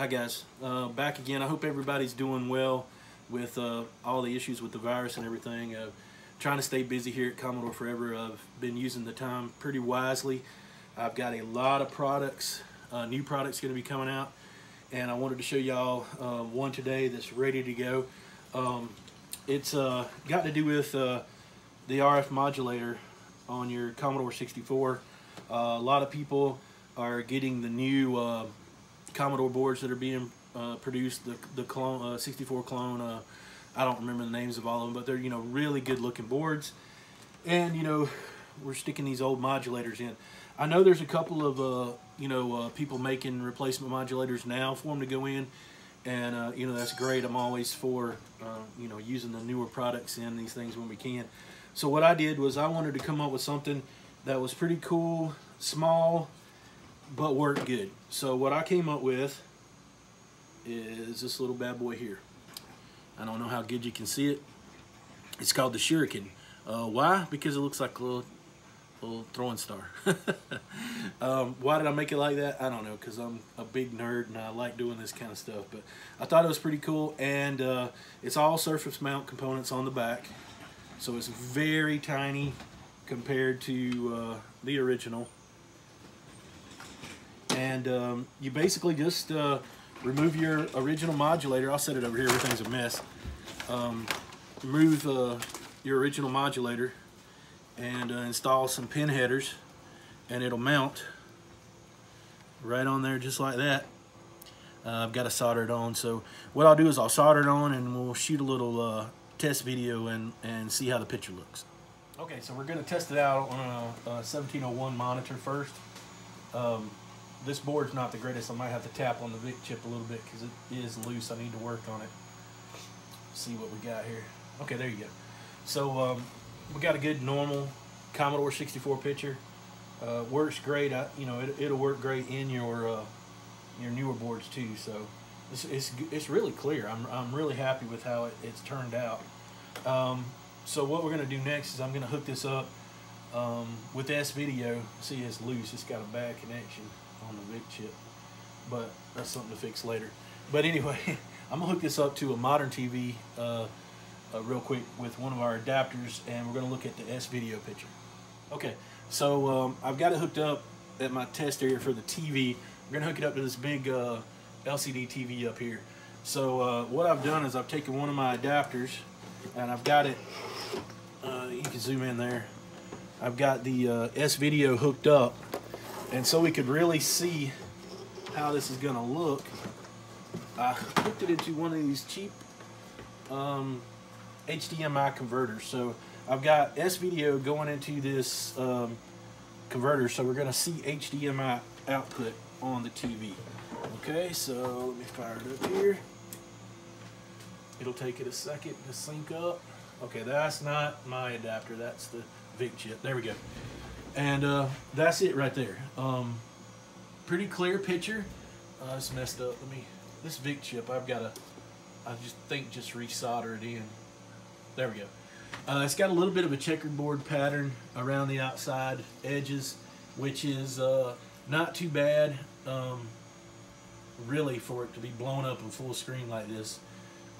Hi guys, uh, back again. I hope everybody's doing well with uh, all the issues with the virus and everything. Uh, trying to stay busy here at Commodore Forever. I've been using the time pretty wisely. I've got a lot of products, uh, new products going to be coming out, and I wanted to show y'all uh, one today that's ready to go. Um, it's uh, got to do with the RF modulator on your Commodore 64. a lot of people are getting the new Commodore boards that are being uh, produced, the, the clone, uh, 64 clone, uh, I don't remember the names of all of them, but they're, you know, really good looking boards. And, you know, we're sticking these old modulators in. I know there's a couple of, uh, you know, people making replacement modulators now for them to go in. And, you know, that's great. I'm always for, you know, using the newer products in these things when we can. So what I did was I wanted to come up with something that was pretty cool, small, but worked good. So what I came up with is this little bad boy here. I don't know how good you can see it. It's called the Shuriken. Uh, why? Because it looks like a little, little throwing star. um, why did I make it like that? I don't know, because I'm a big nerd and I like doing this kind of stuff. But I thought it was pretty cool, and uh, it's all surface mount components on the back. So it's very tiny compared to uh, the original and um, you basically just uh, remove your original modulator. I'll set it over here, everything's a mess. Um, remove uh, your original modulator and uh, install some pin headers and it'll mount right on there just like that. Uh, I've got to solder it on. So what I'll do is I'll solder it on and we'll shoot a little uh, test video and, and see how the picture looks. Okay, so we're going to test it out on a, a 1701 monitor first. Um, this board's not the greatest. I might have to tap on the VIC chip a little bit because it is loose. I need to work on it. See what we got here. Okay, there you go. So um, we got a good normal Commodore 64 picture. Uh, works great. I, you know, it, will work great in your uh, your newer boards too. So it's, it's, it's really clear. I'm, I'm really happy with how it, it's turned out. Um, so what we're going to do next is I'm going to hook this up um, with S video. See, it's loose. It's got a bad connection on the VIC chip, but that's something to fix later. But anyway, I'm gonna hook this up to a modern TV uh, uh, real quick with one of our adapters, and we're gonna look at the S video picture. Okay, so um, I've got it hooked up at my test area for the TV. We're gonna hook it up to this big uh, LCD TV up here. So uh, what I've done is I've taken one of my adapters, and I've got it. Uh, you can zoom in there. I've got the uh, S video hooked up and so we could really see how this is going to look, I hooked it into one of these cheap um, HDMI converters. So I've got S-Video going into this um, converter, so we're going to see HDMI output on the TV. Okay, so let me fire it up here. It'll take it a second to sync up. Okay, that's not my adapter, that's the VIC chip. There we go. And uh, that's it right there. Um, pretty clear picture. Uh, it's messed up. Let me, this VIC chip, I've got to, I just think just resolder it in. There we go. Uh, it's got a little bit of a checkerboard pattern around the outside edges, which is uh, not too bad, um, really, for it to be blown up in full screen like this.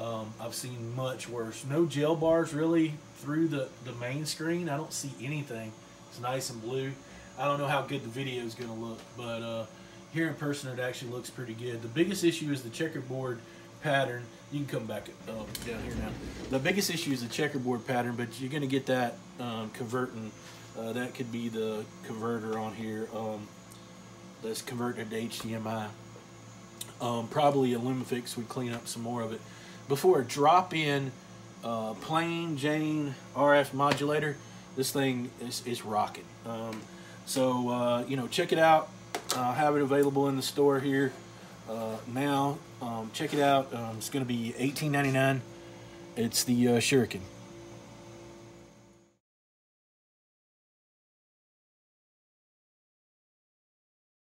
Um, I've seen much worse. No jail bars really through the, the main screen. I don't see anything. Nice and blue. I don't know how good the video is going to look, but uh, here in person it actually looks pretty good. The biggest issue is the checkerboard pattern. You can come back uh, down here now. The biggest issue is the checkerboard pattern, but you're going to get that um, converting. Uh, that could be the converter on here um, that's converting to HDMI. Um, probably a Lumafix would clean up some more of it. Before a drop-in uh, plain Jane RF modulator, this thing is, is rocking. Um, so, uh, you know, check it out. I'll have it available in the store here uh, now. Um, check it out. Um, it's going to be $18.99. It's the uh, Shuriken.